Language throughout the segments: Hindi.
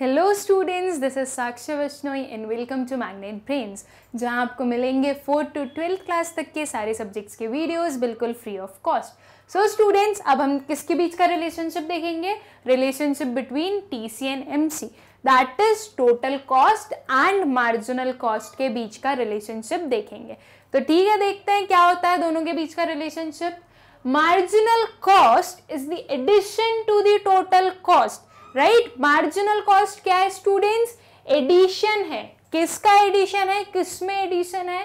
Hello students this is Sakshi Vishnoi and welcome to magnet brains जहाँ आपको मिलेंगे फोर्थ टू ट्वेल्थ क्लास तक के सारे सब्जेक्ट्स के वीडियोस बिल्कुल free of cost so students अब हम किसके बीच का रिलेशनशिप देखेंगे? Relationship between T C and M C that is total cost and marginal cost के बीच का रिलेशनशिप देखेंगे. तो ठीक है, देखते हैं क्या होता है दोनों के बीच का relationship marginal cost is the addition to the total cost right marginal cost क्या है स्टूडेंट्स एडिशन है. किसका एडिशन है? किसमें एडिशन है?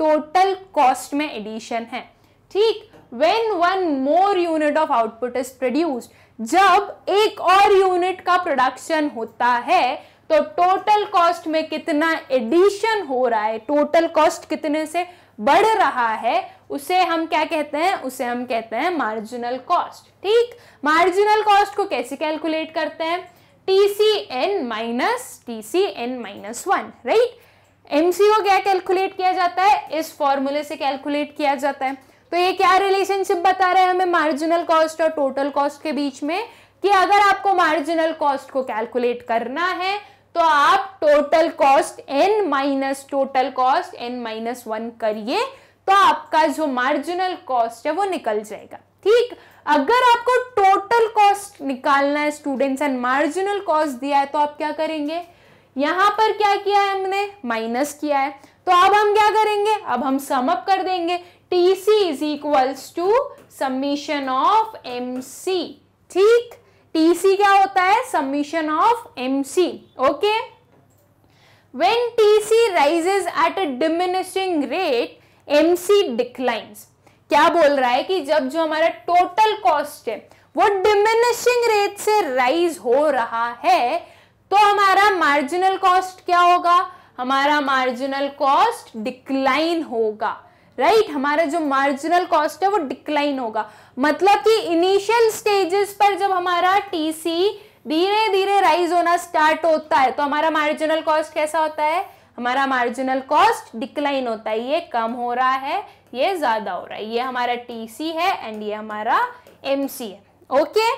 टोटल कॉस्ट में एडिशन है. ठीक? When one more unit of output is produced जब एक और यूनिट का प्रोडक्शन होता है तो टोटल कॉस्ट में कितना एडिशन हो रहा है? टोटल कॉस्ट कितने से? बढ़ रहा है, उसे हम क्या कहते हैं? उसे हम कहते हैं मार्जिनल कॉस्ट ठीक? मार्जिनल कॉस्ट को कैसे कैलकुलेट करते हैं? T C N minus T C N minus one right MC को क्या कैलकुलेट किया जाता है? इस फॉर्मूले से कैलकुलेट किया जाता है। तो ये क्या रिलेशनशिप बता रहे हैं हमें मार्जिनल कॉस्ट और टोटल कॉस्ट के बीच में? कि अगर आपको मार्जिनल कॉस्ट को कैलकुलेट करना है तो आप total cost N minus total cost N minus one करिए तो आपका जो मार्जिनल कॉस्ट है वो निकल जाएगा। ठीक? अगर आपको टोटल कॉस्ट निकालना है स्टूडेंट्स एंड मार्जिनल कॉस्ट दिया है तो आप क्या करेंगे? यहाँ पर क्या किया है हमने? माइनस किया है। तो अब हम क्या करेंगे? अब हम सम अप कर देंगे। T C is equals to summation of M C ठीक? टीसी क्या होता है? Summation of MC okay when TC rises at a diminishing rate MC declines क्या बोल रहा है कि जब जो हमारा टोटल कॉस्ट है, वो डिमिनिशिंग रेट से राइज हो रहा है तो हमारा मार्जिनल कॉस्ट क्या होगा? हमारा मार्जिनल कॉस्ट डिक्लाइन होगा। राइट? हमारा जो मार्जिनल कॉस्ट है वो डिक्लाइन होगा। मतलब कि इनिशियल स्टेजेस पर जब हमारा टीसी धीरे धीरे राइज होना स्टार्ट होता है तो हमारा मार्जिनल कॉस्ट कैसा होता है? हमारा मार्जिनल कॉस्ट डिक्लाइन होता है। ये कम हो रहा है ये ज़्यादा हो रहा है। ये हमारा टीसी है एंड ये हमारा एमसी है। Okay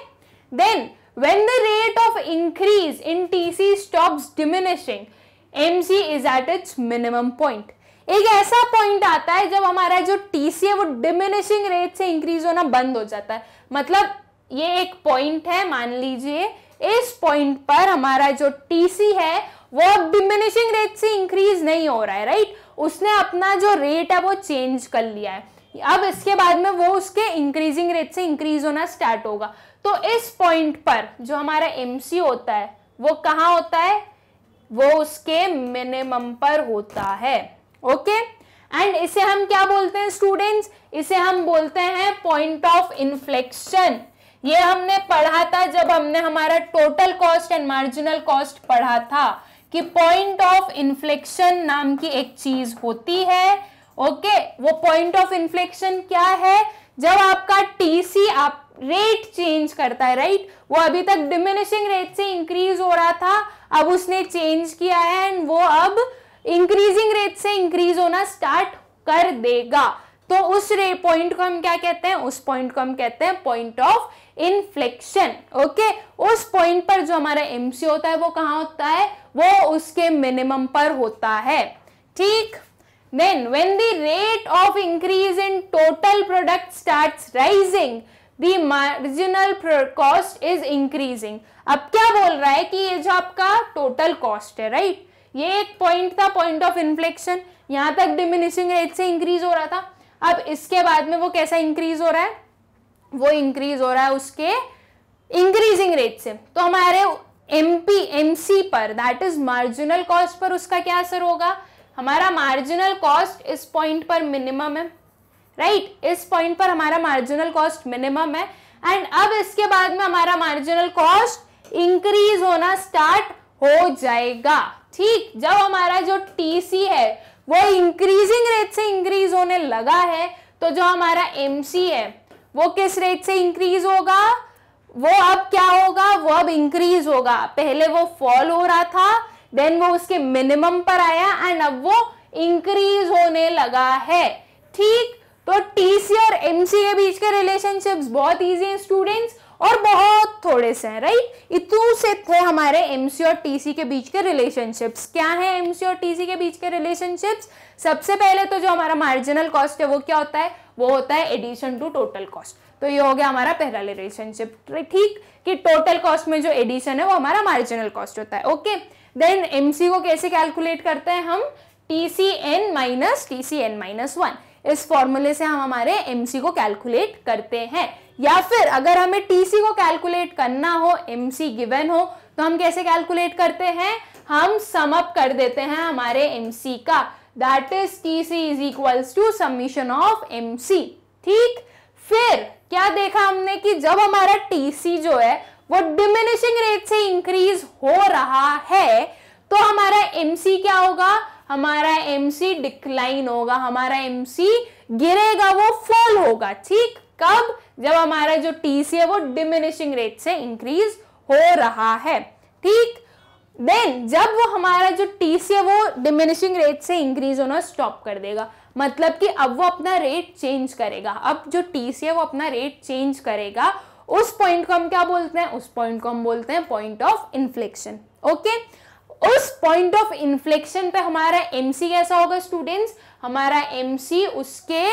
then when the rate of increase in TC stops diminishing, MC is at its minimum point. एक ऐसा पॉइंट आता है जब हमारा जो टीसी है वो डिमिनिशिंग रेट से इंक्रीज होना बंद हो जाता है। मतलब ये एक पॉइंट है, मान लीजिए, इस पॉइंट पर हमारा जो टीसी है, वो अब डिमिनिशिंग रेट से इंक्रीज नहीं हो रहा है राइट उसने अपना जो रेट है वो चेंज कर लिया है। अब इसके बाद में वो उसके इंक्रीजिंग रेट से इंक्रीज होना स्टार्ट होगा। तो इस पॉइंट पर जो हमारा एमसी होता है, वो कहाँ होता है? वो उसके मिनिमम पर होता है। ओके एंड इसे हम क्या बोलते हैं स्टूडेंट्स इसे हम बोलते हैं पॉइंट ऑफ़ इन्फ्लेक्शन ये हमने पढ़ा था जब हमने हमारा total cost and marginal cost पढ़ा था कि पॉइंट ऑफ़ इन्फ्लेक्शन नाम की एक चीज़ होती है। ओके वो पॉइंट ऑफ़ इन्फ्लेक्शन क्या है? जब आपका टीसी आप रेट चेंज करता है राइट right? वो अभी तक डिमिनिशिंग रेट से इंक्रीज हो रहा था, अब उसने चेंज किया है एंड वो अब इंक्रीजिंग रेट से इंक्रीज होना स्टार्ट कर देगा। तो उस पॉइंट को हम क्या कहते हैं? उस पॉइंट को हम कहते हैं पॉइंट ऑफ़ इन्फ्लेक्शन ओके उस पॉइंट पर जो हमारा एमसी होता है, वो कहाँ होता है? वो उसके मिनिमम पर होता है। ठीक? Then when the rate of increase in total product starts rising the marginal cost is increasing अब क्या बोल रहा है कि ये जो आपका टोटल कॉस्ट है राइट right? ये एक पॉइंट था पॉइंट ऑफ़ इन्फ्लेक्शन यहाँ तक डिमिनिशिंग रेट से इंक्रीज हो रहा था. अब इसके बाद में वो कैसा इंक्रीज हो रहा है? वो इंक्रीज हो रहा है उसके इंक्रीजिंग रेट से. तो हमारे एमपी एमसी पर दैट इज़ मार्जिनल कॉस्ट पर उसका क्या असर होगा? हमारा मार्जिनल कॉस्ट इस पॉइंट पर मिनिमम है. Right right? इस पॉइंट पर हमारा मार्जिनल कॉस्ट मिनिमम है. एंड अब इसके बाद में हमारा मार्जिनल कॉस्ट इंक्रीज होना स्टार्ट हो जाएगा। ठीक, जब हमारा जो टीसी है, वो इंक्रीजिंग रेट से इंक्रीज होने लगा है तो जो हमारा एमसी है, वो किस रेट से इंक्रीज होगा? वो अब क्या होगा? वो अब इंक्रीज होगा। पहले वो फॉल हो रहा था देन वो उसके मिनिमम पर आया एंड अब वो इंक्रीज होने लगा है। ठीक तो टीसी और एमसी के बीच के रिलेशनशिप्स बहुत इजी हैं स्टूडेंट्स और बहुत थोड़े से हैं राइट इतू से थे हमारे एमसी और टीसी के बीच के रिलेशनशिप्स क्या है एमसी और टीसी के बीच के रिलेशनशिप्स सबसे पहले तो जो हमारा मार्जिनल कॉस्ट है, वो क्या होता है? वो होता है एडिशन टू टोटल कॉस्ट तो ये हो गया हमारा पहला रिलेशनशिप ठीक? कि टोटल कॉस्ट में जो एडिशन है, वो हमारा मार्जिनल कॉस्ट होता है ओके देन एमसी को कैसे कैलकुलेट करते हैं हम? T C N minus T C N minus one इस फॉर्मूले से हम हमारे एमसी को कैलकुलेट करते हैं। या फिर अगर हमें टीसी को कैलकुलेट करना हो एमसी गिवन हो तो हम कैसे कैलकुलेट करते हैं? हम सम अप कर देते हैं हमारे एमसी का। That is T C is equals to summation of MC ठीक? फिर क्या देखा हमने कि जब हमारा टीसी जो है, वो डिमिनिशिंग रेट से इंक्रीज हो रहा है तो हमारा एमसी क्या होगा? हमारा एमसी डिक्लाइन होगा, हमारा एमसी गिरेगा, वो फॉल होगा। ठीक? कब? जब हमारा जो टीसी है वो डिमिनिशिंग रेट से इंक्रीज हो रहा है, ठीक? देन जब वो हमारा जो टीसी है वो डिमिनिशिंग रेट से इंक्रीज होना स्टॉप कर देगा मतलब कि अब वो अपना रेट चेंज करेगा। अब जो टीसी है वो अपना रेट चेंज करेगा, उस पॉइंट को हम क्या बोलते हैं? उस पॉइंट को हम बोलते हैं पॉइंट ऑफ़ इन्फ्लेक्शन ओके उस पॉइंट ऑफ़ इन्फ्लेक्शन पे हमारा एमसी कैसा होगा स्टूडेंट्स हमारा एमसी उसके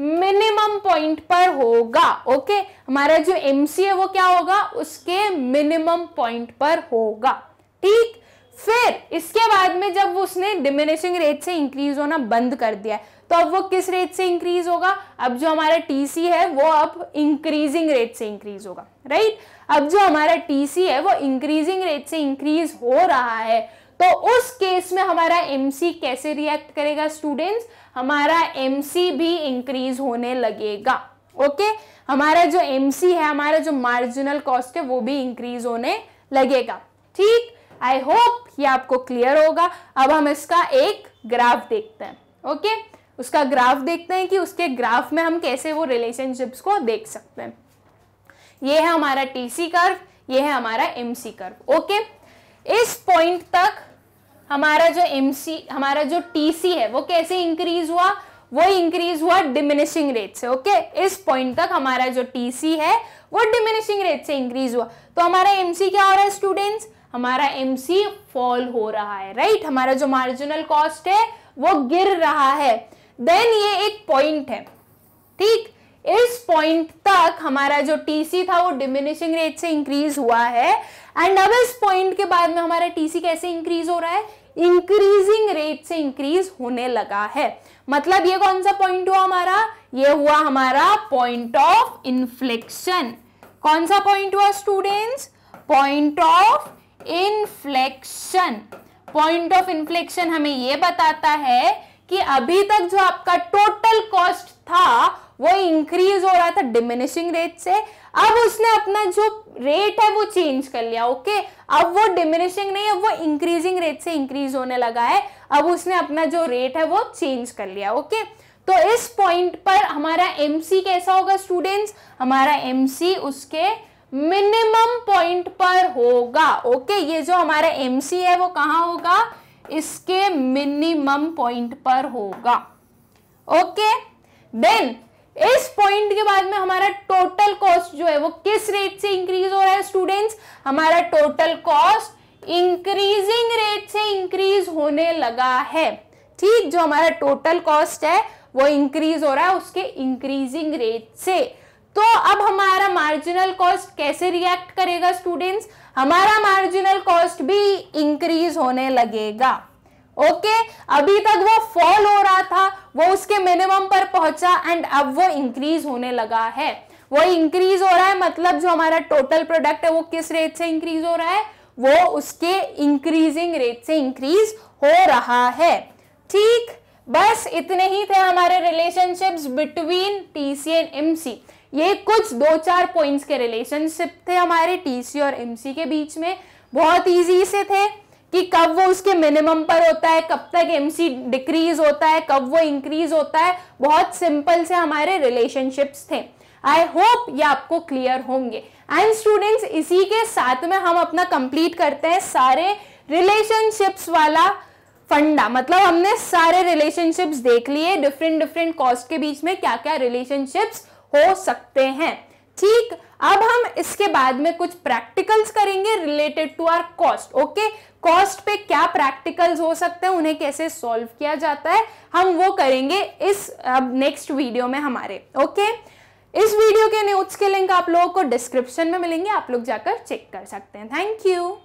मिनिमम पॉइंट पर होगा, ओके? हमारा जो एमसी है वो क्या होगा? उसके मिनिमम पॉइंट पर होगा, ठीक? फिर इसके बाद में जब उसने डिमिनिशिंग रेट से इंक्रीज होना बंद कर दिया है तो अब वो किस रेट से इंक्रीज होगा? अब जो हमारा टीसी है वो अब इंक्रीजिंग रेट से इंक्रीज होगा राइट अब जो हमारा टीसी है वो इंक्रीजिंग रेट से इंक्रीज हो रहा है तो उस केस में हमारा एमसी कैसे रिएक्ट करेगा स्टूडेंट्स हमारा एमसी भी इंक्रीज होने लगेगा ओके हमारा जो एमसी है, हमारा जो मार्जिनल कॉस्ट है, वो भी इंक्रीज होने लगेगा, ठीक? आई होप ये आपको क्लियर होगा। अब हम इसका एक ग्राफ देखते हैं ओके उसका ग्राफ देखते हैं कि उसके ग्राफ में हम कैसे वो रिलेशनशिप्स को देख सकते हैं। ये है हमारा टीसी कर्व ये है हमारा एमसी कर्व ओके इस पॉइंट तक हमारा जो एमसी हमारा जो टीसी है, वो कैसे इंक्रीज हुआ? वो इंक्रीज हुआ डिमिनिशिंग रेट से ओके इस पॉइंट तक हमारा जो टीसी है, वो डिमिनिशिंग रेट से इंक्रीज हुआ। तो हमारा एमसी क्या हो रहा है स्टूडेंट्स हमारा एमसी फॉल हो रहा है राइट हमारा जो मार्जिनल कॉस्ट है, वो गिर रहा है। देन ये एक पॉइंट है, ठीक? इस पॉइंट तक हमारा जो टीसी था, वो डिमिनिशिंग रेट से इंक्रीज हुआ है। एंड अब इस पॉइंट के बाद में हमारा टीसी कैसे इंक्रीज हो रहा है? इंक्रीजिंग रेट से इंक्रीज होने लगा है। मतलब ये कौन सा पॉइंट हुआ हमारा? ये हुआ हमारा पॉइंट ऑफ़ इन्फ्लेक्शन कौन सा पॉइंट हुआ students point of inflection point of inflection हमें यह बताता है कि अभी तक जो आपका टोटल कॉस्ट था वो इंक्रीज हो रहा था डिमिनिशिंग रेट से। अब उसने अपना जो रेट है वो चेंज कर लिया ओके अब वो डिमिनिशिंग नहीं, अब वो इंक्रीजिंग रेट से इंक्रीज होने लगा है। अब उसने अपना जो रेट है वो चेंज कर लिया ओके तो इस पॉइंट पर हमारा एमसी कैसा होगा स्टूडेंट्स हमारा एमसी उसके मिनिमम पॉइंट पर होगा ओके ये जो हमारा एमसी है वो कहाँ होगा? इसके मिनिमम पॉइंट पर होगा ओके देन इस पॉइंट के बाद में हमारा टोटल कॉस्ट जो है वो किस रेट से इंक्रीज हो रहा है स्टूडेंट्स हमारा टोटल कॉस्ट इंक्रीजिंग रेट से इंक्रीज होने लगा है। ठीक, जो हमारा टोटल कॉस्ट है, वो इंक्रीज हो रहा है उसके इंक्रीजिंग रेट से। तो अब हमारा मार्जिनल कॉस्ट कैसे रिएक्ट करेगा स्टूडेंट्स हमारा मार्जिनल कॉस्ट भी इंक्रीज होने लगेगा। ओके अभी तक वो फॉल हो रहा था, वो उसके मिनिमम पर पहुँचा एंड अब वो इंक्रीज होने लगा है। वो इंक्रीज हो रहा है मतलब जो हमारा टोटल प्रोडक्ट है, वो किस रेट से इंक्रीज हो रहा है? वो उसके इंक्रीजिंग रेट से इंक्रीज हो रहा है। ठीक? बस इतने ही थे हमारे relationships between TC and MC ये कुछ दो चार पॉइंट्स के रिलेशनशिप थे हमारे टीसी और एमसी के बीच में। बहुत इजी से थे। कि कब वो उसके मिनिमम पर होता है, कब तक एमसी डिक्रीज होता है, कब वो इंक्रीज होता है, बहुत सिंपल से हमारे रिलेशनशिप्स थे। आई होप ये आपको क्लियर होंगे। एंड स्टूडेंट्स इसी के साथ में हम अपना कंप्लीट करते हैं सारे रिलेशनशिप्स वाला फंडा। मतलब हमने सारे रिलेशनशिप्स देख लिए डिफरेंट डिफरेंट कॉस्ट के बीच में क्या क्या रिलेशनशिप्स हो सकते हैं। ठीक, अब इसके बाद में कुछ प्रैक्टिकल्स करेंगे related to our cost okay cost पे क्या प्रैक्टिकल्स हो सकते हैं, उन्हें कैसे सॉल्व किया जाता है, हम वो करेंगे इस, अब नेक्स्ट वीडियो में हमारे ओके इस वीडियो के नोट्स के लिंक आप लोगों को डिस्क्रिप्शन में मिलेंगे, आप लोग जाकर चेक कर सकते हैं। Thank you